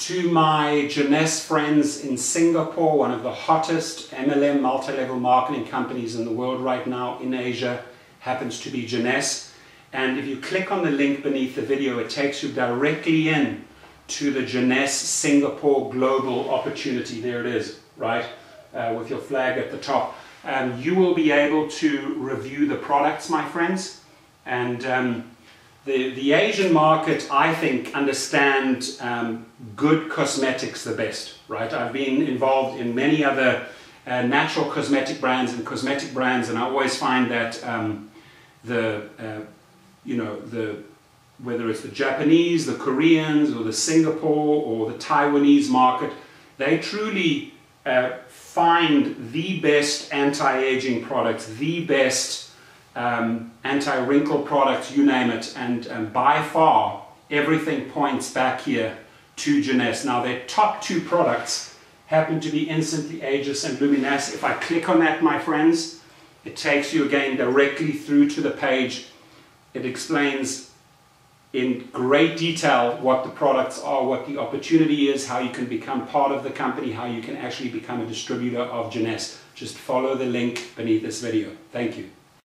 to my Jeunesse friends in Singapore, one of the hottest MLM multi-level marketing companies in the world right now in Asia happens to be Jeunesse. And if you click on the link beneath the video, it takes you directly in to the Jeunesse Singapore Global Opportunity. There it is, right? Uh, with your flag at the top. Um, you will be able to review the products, my friends. And um, the, the Asian market, I think, understand um, good cosmetics the best, right? I've been involved in many other uh, natural cosmetic brands and cosmetic brands, and I always find that um, the, uh, you know, the, whether it's the Japanese, the Koreans, or the Singapore, or the Taiwanese market, they truly uh, find the best anti-aging products, the best um, anti-wrinkle products, you name it, and, by far everything points back here to Jeunesse. Now their top two products happen to be Instantly Ageless and Luminesce. If I click on that, my friends, it takes you again directly through to the page. It explains in great detail what the products are, what the opportunity is, how you can become part of the company, how you can actually become a distributor of Jeunesse. Just follow the link beneath this video. Thank you.